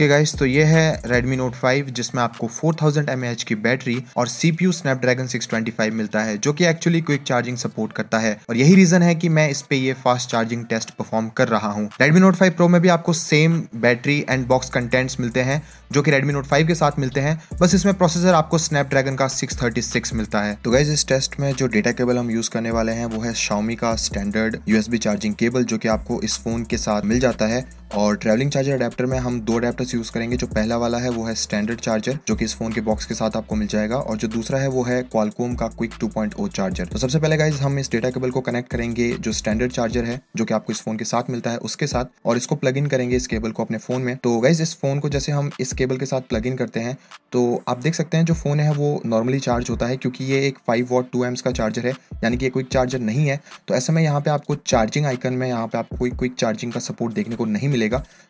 Okay guys तो ये है Redmi Note 5 जिसमें आपको 4000 mAh की बैटरी और CPU Snapdragon 625 मिलता है, जो कि एक्चुअली क्विक चार्जिंग सपोर्ट करता है। और यही रीजन है कि मैं इस पे ये फास्ट चार्जिंग टेस्ट परफॉर्म कर रहा हूँ। Redmi Note 5 Pro में भी आपको same battery and box contents मिलते हैं, जो कि Redmi Note 5 के साथ मिलते हैं। बस इसमें प्रोसेसर आपको Snapdragon का 636 मिलता है। तो गाइज़ इस टेस्ट में जो डेटा केबल हम यूज़ करने वाले हैं, वो है Xiaomi का स्टैंडर्ड यूएसबी चार्जिंग केबल जो कि आपको इस फ़ोन के साथ मिल जाता है। और ट्रैवलिंग चार्जर अडेप्टर में हम दो अडेप्टर्स यूज़ करेंगे। जो पहला वाला है, वो है स्टैंडर्ड चार्जर जो कि इस फ़ोन के बॉक्स के साथ आपको मिल जाएगा। और जो दूसरा है, वो है क्वालकोम का क्विक 2.0 चार्जर तो सबसे पहले गाइज़ हम इस डेटा केबल को कनेक्ट करेंगे, जो स्टैंडर्ड चार्जर है, जो कि आपको इस फ़ोन के साथ मिलता है उसके साथ। और इसको प्लग इन करेंगे इस केबल को अपने फ़ोन में। तो गाइज़ इस फ़ोन को जैसे हम इस केबल के साथ प्लग इन करते हैं तो आप देख सकते हैं जो फ़ोन है, वो नॉर्मली चार्ज होता है, क्योंकि ये एक फाइव वॉट टू एम्स का चार्जर है। यानी कि ये क्विक चार्जर नहीं है। तो ऐसे में यहाँ पे आपको चार्जिंग आइकन में, यहाँ पे आपको क्विक चार्जिंग का सपोर्ट देखने को नहीं मिलेगा।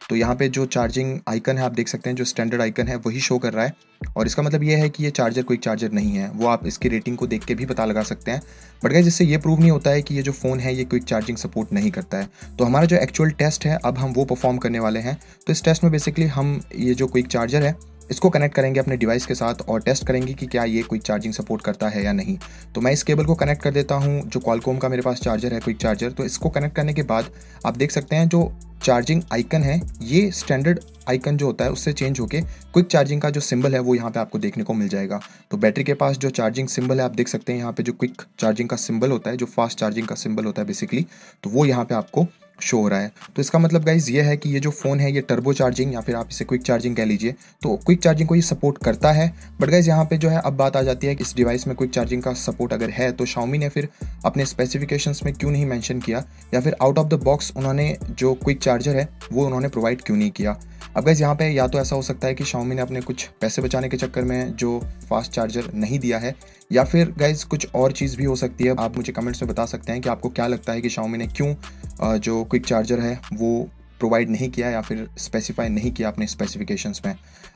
तो यहाँ पे जो चार्जिंग आइकन है, आप देख सकते हैं, जो स्टैंडर्ड आइकन है, वही शो कर रहा है। और इसका मतलब ये है कि ये चार्जर क्विक चार्जर नहीं है। वो आप इसकी रेटिंग को देख के भी पता लगा सकते हैं। बट गाइज़ इससे ये प्रूव नहीं होता है कि ये जो फ़ोन है, ये क्विक चार्जिंग सपोर्ट नहीं करता है। तो हमारा जो एक्चुअल टेस्ट है, अब हम वो परफॉर्म करने वाले हैं। तो इस टेस्ट में बेसिकली हम ये जो क्विक चार्जर है, इसको कनेक्ट करेंगे अपने डिवाइस के साथ और टेस्ट करेंगे कि क्या ये क्विक चार्जिंग सपोर्ट करता है या नहीं। तो मैं इस केबल को कनेक्ट कर देता हूँ, जो कॉलकोम का मेरे पास चार्जर है क्विक चार्जर तो इसको कनेक्ट करने के बाद आप देख सकते हैं, जो चार्जिंग आइकन है, ये स्टैंडर्ड आइकन जो होता है, उससे चेंज होके क्विक चार्जिंग का जो सिंबल है, वो यहाँ पे आपको देखने को मिल जाएगा। तो बैटरी के पास जो चार्जिंग सिंबल है, आप देख सकते हैं यहाँ पे जो क्विक चार्जिंग का सिंबल होता है, जो फास्ट चार्जिंग का सिंबल होता है बेसिकली तो वो यहाँ पे आपको शो हो रहा है। तो इसका मतलब गाइज़ ये है कि ये जो फ़ोन है, ये टर्बो चार्जिंग या फिर आप इसे क्विक चार्जिंग कह लीजिए तो क्विक चार्जिंग को ये सपोर्ट करता है। बट गाइज़ यहाँ पे जो है, अब बात आ जाती है कि इस डिवाइस में क्विक चार्जिंग का सपोर्ट अगर है तो शाउमी ने फिर अपने स्पेसिफिकेशंस में क्यों नहीं मेंशन किया? या फिर आउट ऑफ़ द बॉक्स उन्होंने जो क्विक चार्जर है, वो उन्होंने प्रोवाइड क्यों नहीं किया? अब गैस यहाँ पे या तो ऐसा हो सकता है कि शाओमी ने अपने कुछ पैसे बचाने के चक्कर में जो फास्ट चार्जर नहीं दिया है, या फिर गैस कुछ और चीज़ भी हो सकती है। आप मुझे कमेंट्स में बता सकते हैं कि आपको क्या लगता है कि शाओमी ने क्यों जो क्विक चार्जर है, वो प्रोवाइड नहीं किया या फिर स्पेसिफाई नहीं किया अपने स्पेसिफिकेशंस में।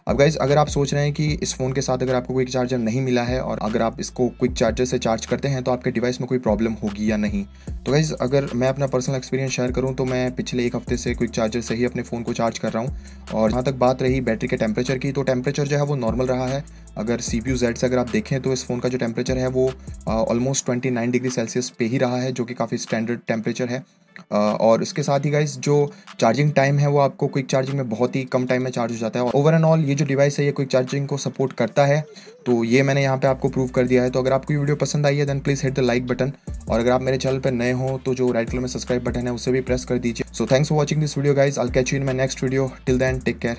अब गाइज़ अगर आप सोच रहे हैं कि इस फ़ोन के साथ अगर आपको क्विक चार्जर नहीं मिला है और अगर आप इसको क्विक चार्जर से चार्ज करते हैं तो आपके डिवाइस में कोई प्रॉब्लम होगी या नहीं। तो गाइज़ अगर मैं अपना पर्सनल एक्सपीरियंस शेयर करूँ तो मैं पिछले एक हफ़्ते से क्विक चार्जर से ही अपने फ़ोन को चार्ज कर रहा हूँ। और जहाँ तक बात रही बैटरी के टेम्परेचर की तो टेम्परेचर जो है वो नॉर्मल रहा है। अगर सी पी जेड से अगर आप देखें तो इस फ़ोन का जो टेम्परेचर है वो almost twenty nine degree Celsius पे ही रहा है, जो कि काफ़ी स्टैंडर्ड टेम्परेचर है। और इसके साथ ही गाइज़ जो चार्जिंग टाइम है, वो आपको क्विक चार्जिंग में बहुत ही कम टाइम में चार्ज हो जाता है। ओवर एंड ऑल ये जो डिवाइस है, ये क्विक चार्जिंग को सपोर्ट करता है। तो ये मैंने यहाँ पे आपको प्रूव कर दिया है। तो अगर आपको ये वीडियो पसंद आई है then please hit the like button और अगर आप मेरे चैनल पर नए हो तो जो राइट कलर में सब्सक्राइब बटन है, उसे भी प्रेस कर दीजिए। So thanks for watching this video guys I'll catch you in my next video till then take care